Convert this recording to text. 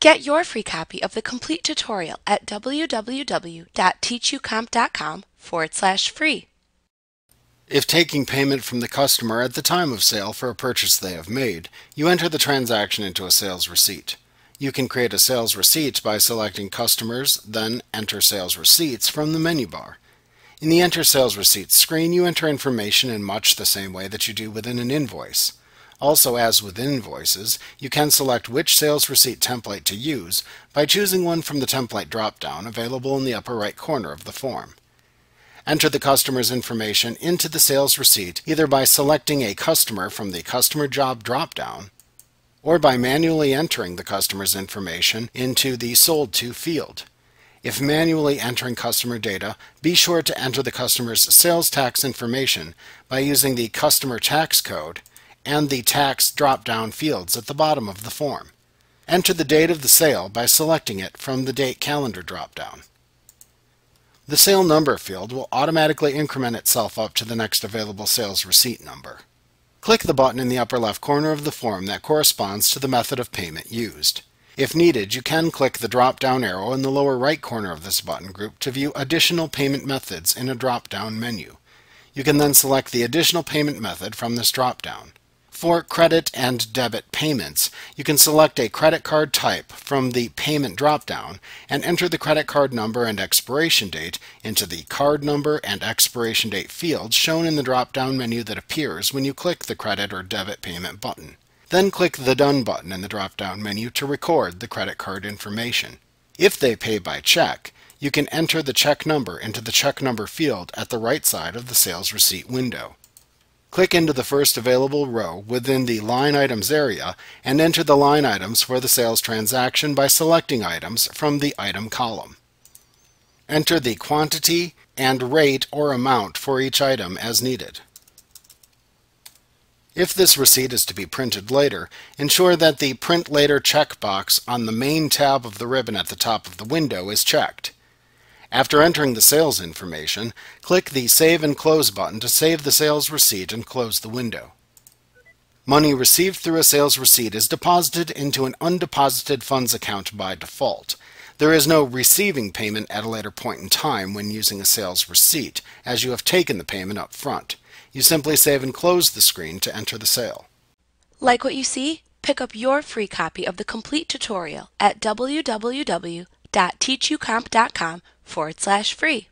Get your free copy of the complete tutorial at www.teachucomp.com forward slash free. If taking payment from the customer at the time of sale for a purchase they have made, you enter the transaction into a sales receipt. You can create a sales receipt by selecting Customers, then Enter Sales Receipts from the menu bar. In the Enter Sales Receipts screen, you enter information in much the same way that you do within an invoice. Also, as with invoices, you can select which sales receipt template to use by choosing one from the template drop-down available in the upper right corner of the form. Enter the customer's information into the sales receipt either by selecting a customer from the Customer Job drop-down or by manually entering the customer's information into the Sold To field. If manually entering customer data, be sure to enter the customer's sales tax information by using the Customer Tax Code and the tax drop-down fields at the bottom of the form. Enter the date of the sale by selecting it from the Date Calendar drop-down. The sale number field will automatically increment itself up to the next available sales receipt number. Click the button in the upper left corner of the form that corresponds to the method of payment used. If needed, you can click the drop-down arrow in the lower right corner of this button group to view additional payment methods in a drop-down menu. You can then select the additional payment method from this drop-down. For credit and debit payments, you can select a credit card type from the Payment dropdown and enter the credit card number and expiration date into the Card Number and Expiration Date fields shown in the drop-down menu that appears when you click the Credit or Debit Payment button. Then click the Done button in the drop-down menu to record the credit card information. If they pay by check, you can enter the check number into the check number field at the right side of the sales receipt window. Click into the first available row within the Line Items area and enter the line items for the sales transaction by selecting items from the Item column. Enter the quantity and rate or amount for each item as needed. If this receipt is to be printed later, ensure that the Print Later checkbox on the main tab of the ribbon at the top of the window is checked. After entering the sales information, click the Save and Close button to save the sales receipt and close the window. Money received through a sales receipt is deposited into an undeposited funds account by default. There is no receiving payment at a later point in time when using a sales receipt, as you have taken the payment up front. You simply save and close the screen to enter the sale. Like what you see? Pick up your free copy of the complete tutorial at www.teachucomp.com forward slash free.